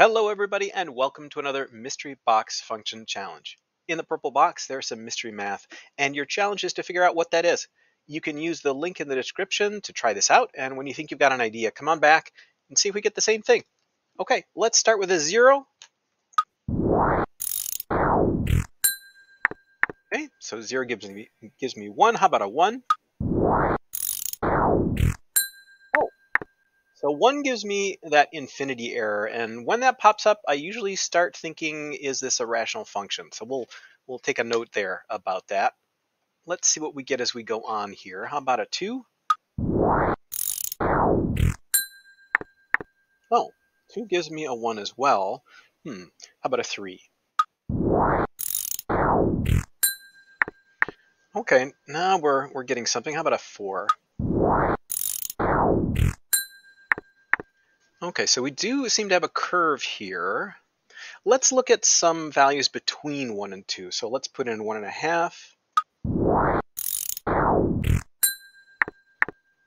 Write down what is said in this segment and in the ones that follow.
Hello everybody and welcome to another mystery box function challenge. In the purple box there's some mystery math and your challenge is to figure out what that is. You can use the link in the description to try this out and when you think you've got an idea come on back and see if we get the same thing. Okay, let's start with a zero. Okay, so zero gives me gives me one. How about a one? So one gives me that infinity error, and when that pops up, I usually start thinking, is this a rational function? So we'll we'll take a note there about that. Let's see what we get as we go on here. How about a two? Oh, two gives me a one as well. Hmm, how about a three? Okay, now we're we're getting something. How about a four? Okay, so we do seem to have a curve here. Let's look at some values between 1 and 2. So let's put in 1.5.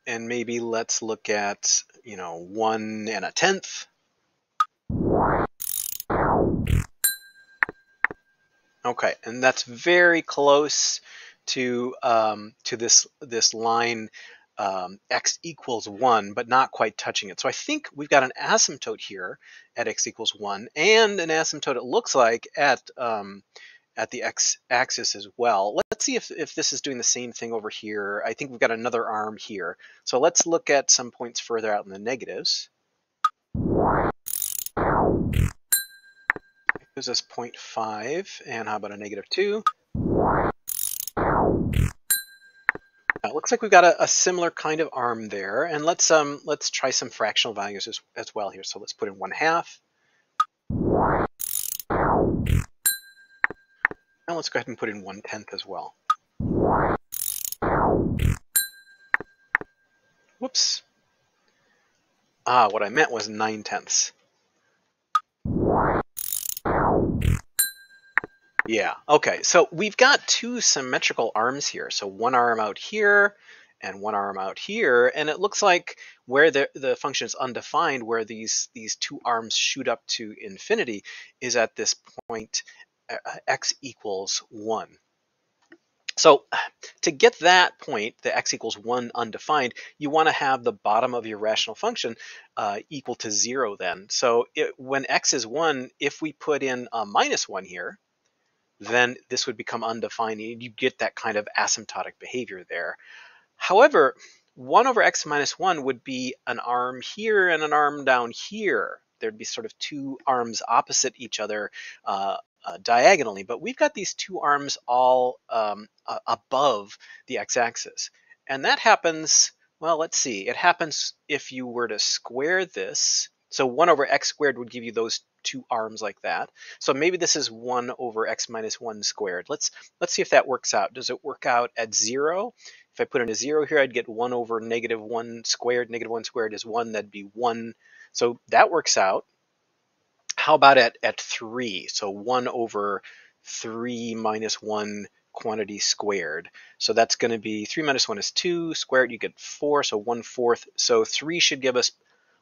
And maybe let's look at, you know, 1 and a tenth. Okay, and that's very close to um, to this this line um, x equals 1, but not quite touching it. So I think we've got an asymptote here at x equals 1 and an asymptote it looks like at um, at the x-axis as well. Let's see if, if this is doing the same thing over here. I think we've got another arm here. So let's look at some points further out in the negatives. Gives us 0.5, and how about a negative 2? It looks like we've got a, a, similar kind of arm there. And let's um let's try some fractional values as, as well here. So let's put in one half. Now let's go ahead and put in one tenth as well. Whoops. Ah, what I meant was nine tenths. Yeah, okay, so we've got two symmetrical arms here. So one arm out here and one arm out here, and it looks like where the, the function is undefined, where these, these two arms shoot up to infinity, is at this point uh, x equals 1. So to get that point, the x equals 1 undefined, you want to have the bottom of your rational function uh, equal to 0 then. So it, when x is 1, if we put in a minus 1 here, then this would become undefined. And You get that kind of asymptotic behavior there. However, 1 over x minus 1 would be an arm here and an arm down here. There'd be sort of two arms opposite each other uh, uh, diagonally, but we've got these two arms all um, uh, above the x-axis. And that happens, well, let's see, it happens if you were to square this. So 1 over x squared would give you those two arms like that. So maybe this is 1 over x minus 1 squared. Let's, let's see if that works out. Does it work out at 0? If I put in a 0 here, I'd get 1 over negative 1 squared. Negative 1 squared is 1. That'd be 1. So that works out. How about at, at 3? So 1 over 3 minus 1 quantity squared. So that's going to be 3 minus 1 is 2, squared you get 4, so 1 fourth. So 3 should give us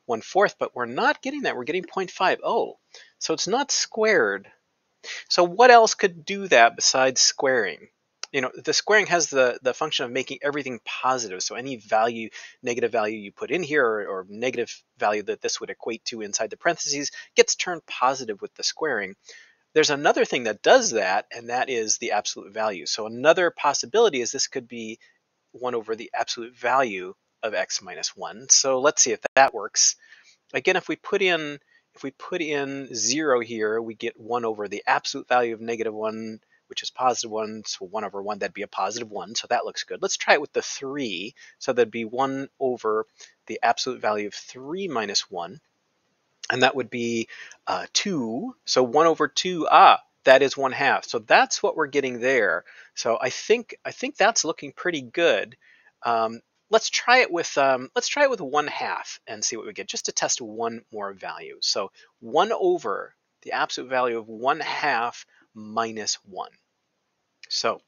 one fourth, but we're not getting that. We're getting 0.50. So it's not squared. So what else could do that besides squaring? You know, the squaring has the, the function of making everything positive. So any value, negative value you put in here or, or negative value that this would equate to inside the parentheses gets turned positive with the squaring. There's another thing that does that, and that is the absolute value. So another possibility is this could be 1 over the absolute value of x minus 1. So let's see if that works. Again, if we put in if we put in 0 here, we get 1 over the absolute value of negative 1, which is positive 1. So 1 over 1, that'd be a positive 1. So that looks good. Let's try it with the 3. So that'd be 1 over the absolute value of 3 minus 1. And that would be uh, 2. So 1 over 2, ah, that is 1 half. So that's what we're getting there. So I think I think that's looking pretty good. Um, let's try it with um, let's try it with one half and see what we get just to test one more value. So one over the absolute value of one half minus one. So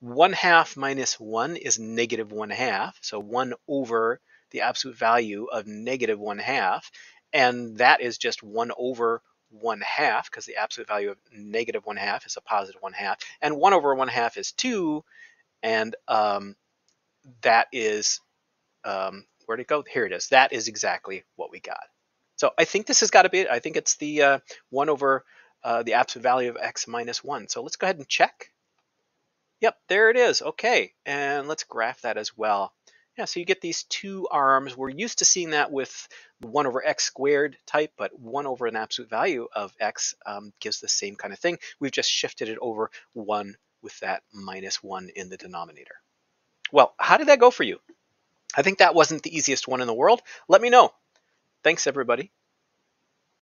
one half minus one is negative one half. So one over the absolute value of negative one half. And that is just one over 1 half, because the absolute value of negative 1 half is a positive 1 half, and 1 over 1 half is 2, and um, that is, um, where'd it go? Here it is. That is exactly what we got. So I think this has got to be it. I think it's the uh, 1 over uh, the absolute value of x minus 1. So let's go ahead and check. Yep, there it is. Okay, and let's graph that as well. Yeah, so you get these two arms. We're used to seeing that with 1 over x squared type, but 1 over an absolute value of x um, gives the same kind of thing. We've just shifted it over 1 with that minus 1 in the denominator. Well, how did that go for you? I think that wasn't the easiest one in the world. Let me know. Thanks, everybody.